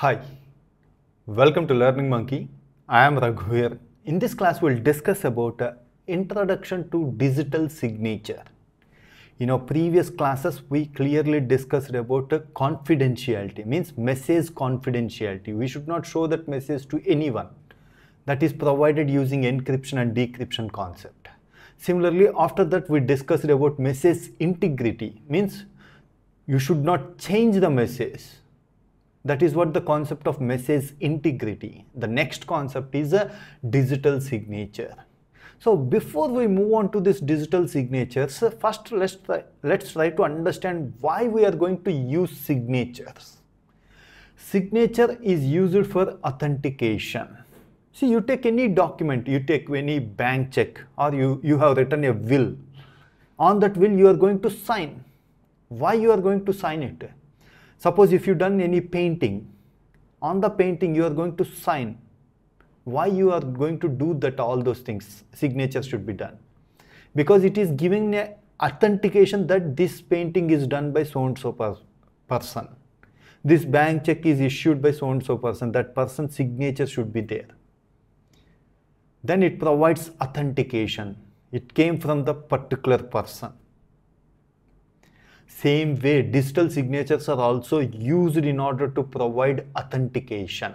Hi, welcome to Learning Monkey. I am Raghu here. In this class, we'll discuss about uh, introduction to digital signature. In our previous classes, we clearly discussed about uh, confidentiality, means message confidentiality. We should not show that message to anyone. That is provided using encryption and decryption concept. Similarly, after that, we discussed about message integrity, means you should not change the message that is what the concept of message integrity. The next concept is a digital signature. So before we move on to this digital signatures, first let's try, let's try to understand why we are going to use signatures. Signature is used for authentication. See, you take any document, you take any bank check or you, you have written a will. On that will you are going to sign. Why you are going to sign it? Suppose if you done any painting, on the painting you are going to sign. Why you are going to do that all those things, signature should be done. Because it is giving a authentication that this painting is done by so and so per person. This bank check is issued by so and so person, that person's signature should be there. Then it provides authentication. It came from the particular person. Same way, digital signatures are also used in order to provide authentication.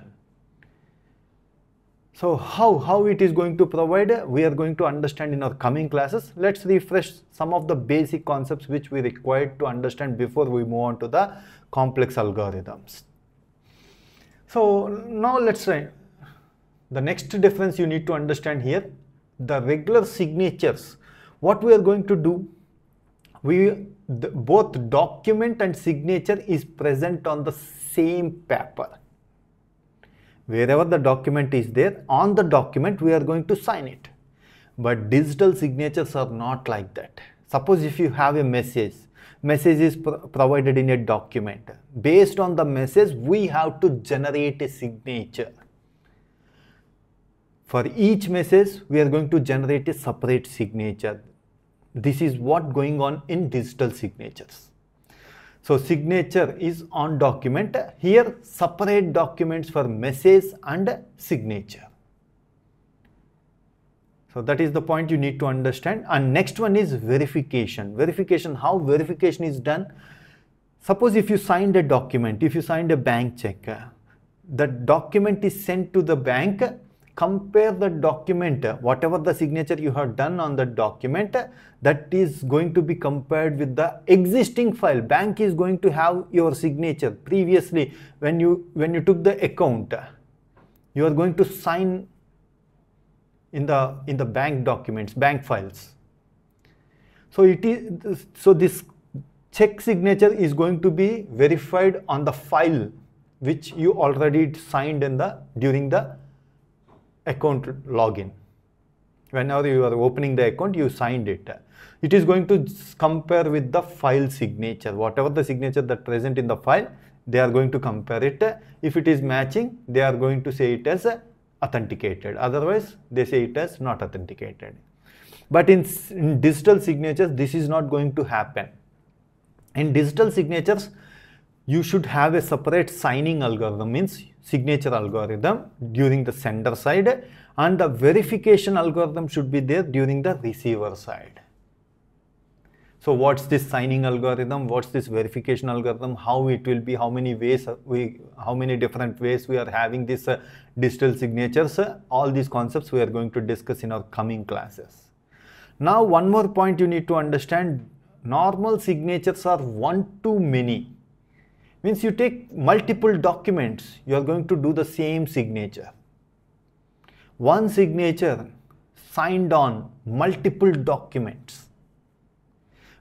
So how, how it is going to provide, we are going to understand in our coming classes. Let's refresh some of the basic concepts which we required to understand before we move on to the complex algorithms. So now let's try. The next difference you need to understand here, the regular signatures, what we are going to do, we the, both document and signature is present on the same paper. Wherever the document is there on the document we are going to sign it. But digital signatures are not like that. Suppose if you have a message message is pro provided in a document. Based on the message we have to generate a signature. For each message we are going to generate a separate signature this is what going on in digital signatures. So signature is on document. Here separate documents for message and signature. So that is the point you need to understand. And next one is verification. Verification, how verification is done. Suppose if you signed a document, if you signed a bank check, the document is sent to the bank compare the document, whatever the signature you have done on the document, that is going to be compared with the existing file. Bank is going to have your signature. Previously, when you when you took the account, you are going to sign in the in the bank documents, bank files. So it is so this check signature is going to be verified on the file which you already signed in the during the account login. Whenever you are opening the account, you signed it. It is going to compare with the file signature. Whatever the signature that present in the file, they are going to compare it. If it is matching, they are going to say it as authenticated. Otherwise, they say it as not authenticated. But in, in digital signatures, this is not going to happen. In digital signatures, you should have a separate signing algorithm means signature algorithm during the sender side and the verification algorithm should be there during the receiver side. So what's this signing algorithm? What's this verification algorithm? How it will be? How many ways we? How many different ways we are having this uh, digital signatures? Uh, all these concepts we are going to discuss in our coming classes. Now one more point you need to understand. Normal signatures are one too many means you take multiple documents you are going to do the same signature. One signature signed on multiple documents.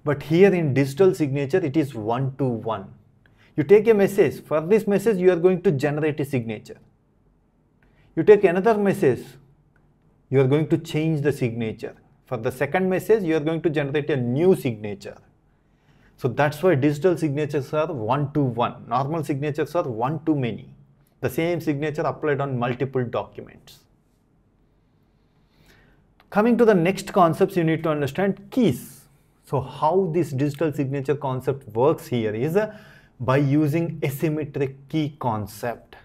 But here in digital signature it is one to one you take a message for this message you are going to generate a signature. You take another message you are going to change the signature. For the second message you are going to generate a new signature so that's why digital signatures are one to one. Normal signatures are one to many. The same signature applied on multiple documents. Coming to the next concepts, you need to understand keys. So how this digital signature concept works here is uh, by using asymmetric key concept.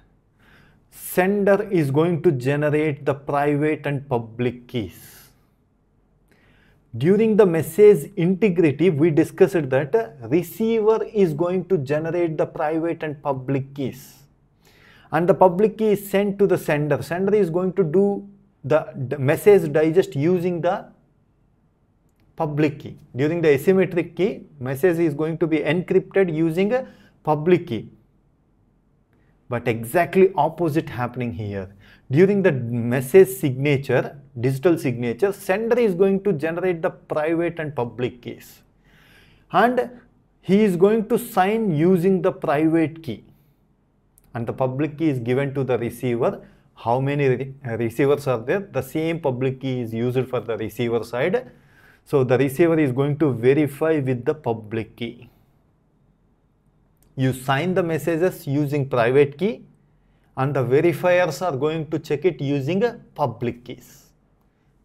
sender is going to generate the private and public keys. During the message integrity, we discussed that receiver is going to generate the private and public keys. And the public key is sent to the sender. Sender is going to do the message digest using the public key. During the asymmetric key, message is going to be encrypted using a public key but exactly opposite happening here. During the message signature, digital signature, sender is going to generate the private and public keys. And he is going to sign using the private key. And the public key is given to the receiver. How many re receivers are there? The same public key is used for the receiver side. So the receiver is going to verify with the public key you sign the messages using private key and the verifiers are going to check it using public keys.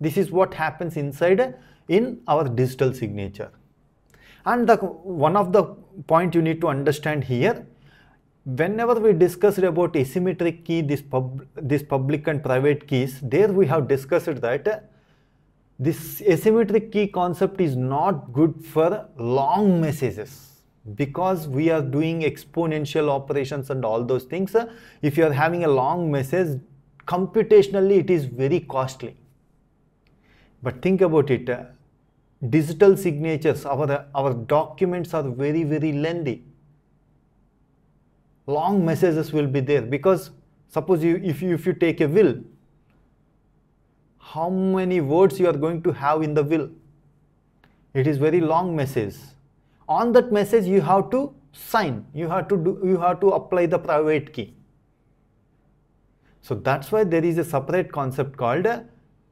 This is what happens inside in our digital signature. And the, one of the point you need to understand here, whenever we discussed about asymmetric key, this, pub, this public and private keys, there we have discussed that uh, this asymmetric key concept is not good for long messages because we are doing exponential operations and all those things if you are having a long message computationally it is very costly. But think about it uh, digital signatures our our documents are very very lengthy. Long messages will be there because suppose you if you if you take a will how many words you are going to have in the will? It is very long message on that message you have to sign. You have to do you have to apply the private key. So that's why there is a separate concept called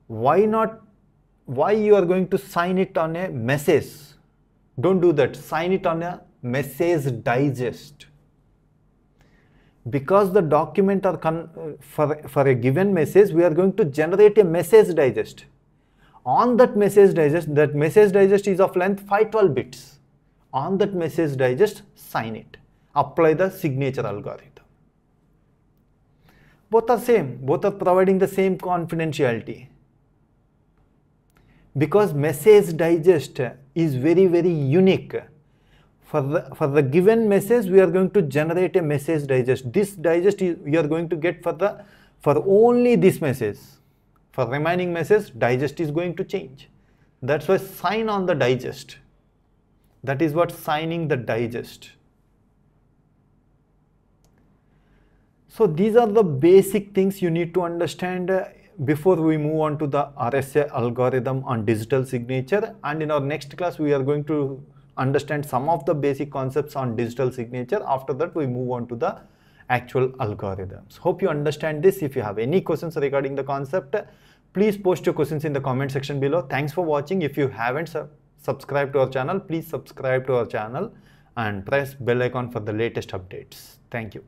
why not why you are going to sign it on a message? Don't do that. Sign it on a message digest. Because the document are for, for a given message we are going to generate a message digest. On that message digest that message digest is of length 512 bits on that message digest, sign it. Apply the signature algorithm. Both are same, both are providing the same confidentiality. Because message digest is very, very unique. For the, for the given message, we are going to generate a message digest. This digest is, we are going to get for the for only this message. For remaining message, digest is going to change. That's why sign on the digest. That is what signing the digest. So these are the basic things you need to understand uh, before we move on to the RSA algorithm on digital signature. And in our next class, we are going to understand some of the basic concepts on digital signature. After that, we move on to the actual algorithms. Hope you understand this. If you have any questions regarding the concept, please post your questions in the comment section below. Thanks for watching. If you haven't subscribe to our channel. Please subscribe to our channel and press bell icon for the latest updates. Thank you